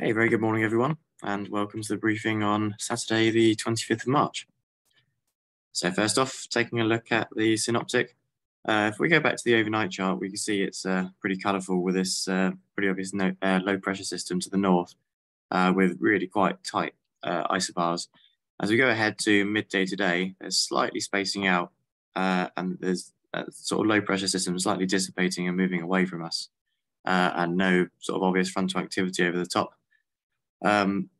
Okay, very good morning, everyone, and welcome to the briefing on Saturday, the 25th of March. So first off, taking a look at the synoptic. Uh, if we go back to the overnight chart, we can see it's uh, pretty colourful with this uh, pretty obvious no, uh, low pressure system to the north uh, with really quite tight uh, isobars. As we go ahead to midday today, there's slightly spacing out and there's sort of low pressure system slightly dissipating and moving away from us and no sort of obvious frontal activity over the top. Um,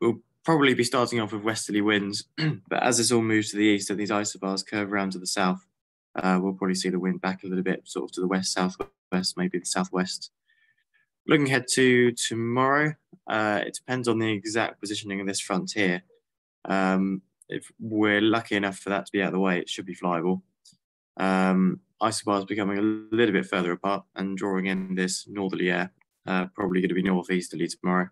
we'll probably be starting off with westerly winds, but as this all moves to the east and these isobars curve around to the south, uh, we'll probably see the wind back a little bit, sort of to the west, southwest, maybe the southwest. Looking ahead to tomorrow, uh, it depends on the exact positioning of this front here. Um, if we're lucky enough for that to be out of the way, it should be flyable. Um, isobars becoming a little bit further apart and drawing in this northerly air, uh, probably going to be northeasterly tomorrow.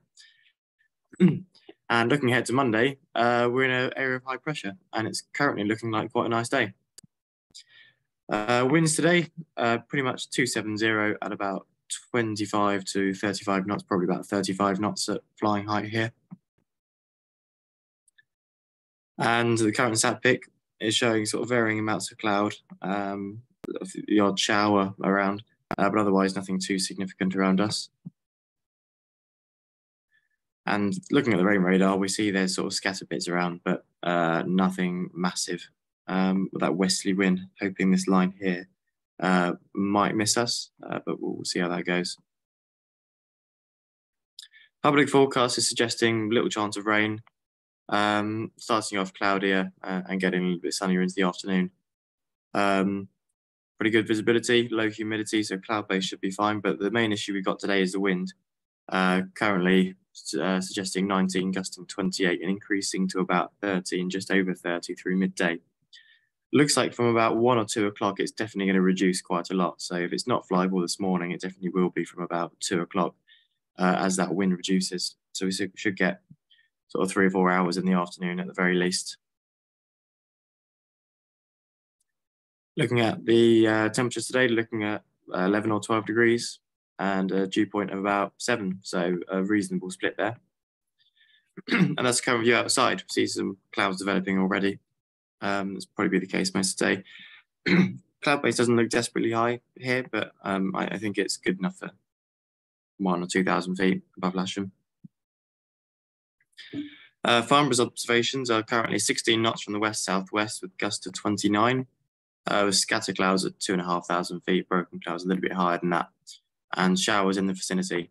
and looking ahead to Monday, uh, we're in an area of high pressure and it's currently looking like quite a nice day. Uh, winds today, uh, pretty much 270 at about 25 to 35 knots, probably about 35 knots at flying height here. And the current sat pic is showing sort of varying amounts of cloud, um, the odd shower around, uh, but otherwise nothing too significant around us. And looking at the rain radar, we see there's sort of scatter bits around, but uh, nothing massive. Um, that westerly wind, hoping this line here uh, might miss us, uh, but we'll see how that goes. Public forecast is suggesting little chance of rain, um, starting off cloudier uh, and getting a little bit sunnier into the afternoon. Um, pretty good visibility, low humidity, so cloud base should be fine. But the main issue we've got today is the wind. Uh, currently uh, suggesting 19, gusting 28, and increasing to about 30 and just over 30 through midday. Looks like from about one or two o'clock, it's definitely going to reduce quite a lot. So if it's not flyable this morning, it definitely will be from about two o'clock uh, as that wind reduces. So we should get sort of three or four hours in the afternoon at the very least. Looking at the uh, temperatures today, looking at 11 or 12 degrees, and a dew point of about seven, so a reasonable split there. and that's the current view outside. See some clouds developing already. Um, that's probably be the case most of the day. Cloud base doesn't look desperately high here, but um, I, I, think it's good enough for one or 2,000 feet above Lasham. Uh, observations are currently 16 knots from the west-southwest with gusts of 29, uh, with scatter clouds at 2,500 feet, broken clouds a little bit higher than that and showers in the vicinity.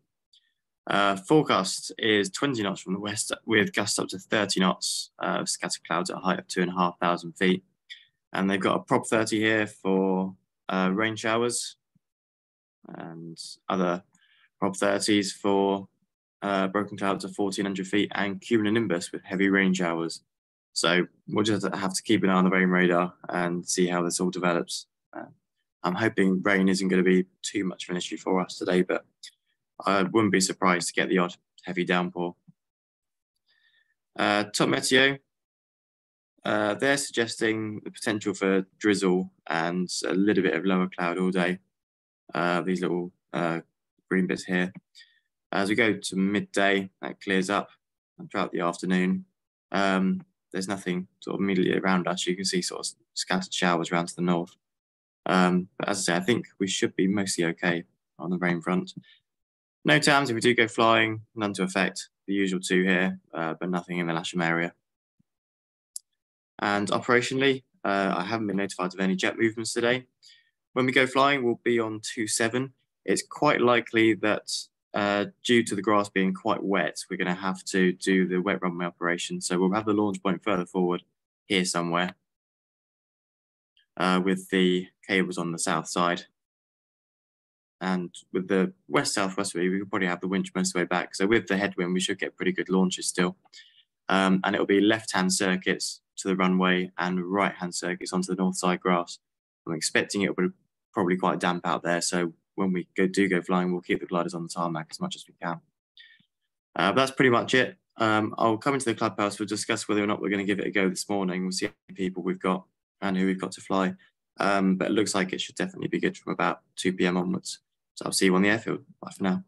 Uh, forecast is 20 knots from the west with gusts up to 30 knots of uh, scattered clouds at a height of 2,500 feet. And they've got a PROB 30 here for uh, rain showers and other PROB 30s for uh, broken clouds of 1,400 feet and cumulonimbus with heavy rain showers. So we'll just have to keep an eye on the rain radar and see how this all develops. I'm hoping rain isn't going to be too much of an issue for us today, but I wouldn't be surprised to get the odd heavy downpour. Uh, Top Meteo, uh, they're suggesting the potential for drizzle and a little bit of lower cloud all day. Uh, these little uh, green bits here. As we go to midday, that clears up throughout the afternoon. Um, there's nothing sort of immediately around us. You can see sort of scattered showers around to the north. Um, but as I say, I think we should be mostly okay on the rain front. NOTAMs if we do go flying, none to affect. The usual two here, uh, but nothing in the Lasham area. And operationally, uh, I haven't been notified of any jet movements today. When we go flying, we'll be on 2-7. It's quite likely that uh, due to the grass being quite wet, we're going to have to do the wet runway operation. So we'll have the launch point further forward here somewhere uh, with the cables on the south side. And with the west southwest way, we could probably have the winch most of the way back. So with the headwind, we should get pretty good launches still. Um, and it'll be left hand circuits to the runway and right hand circuits onto the north side grass. I'm expecting it will be probably quite damp out there. So when we go, do go flying, we'll keep the gliders on the tarmac as much as we can. Uh, that's pretty much it. Um, I'll come into the clubhouse. We'll discuss whether or not we're going to give it a go this morning. We'll see how many people we've got and who we've got to fly. Um, but it looks like it should definitely be good from about 2 p.m. onwards. So I'll see you on the airfield. Bye for now.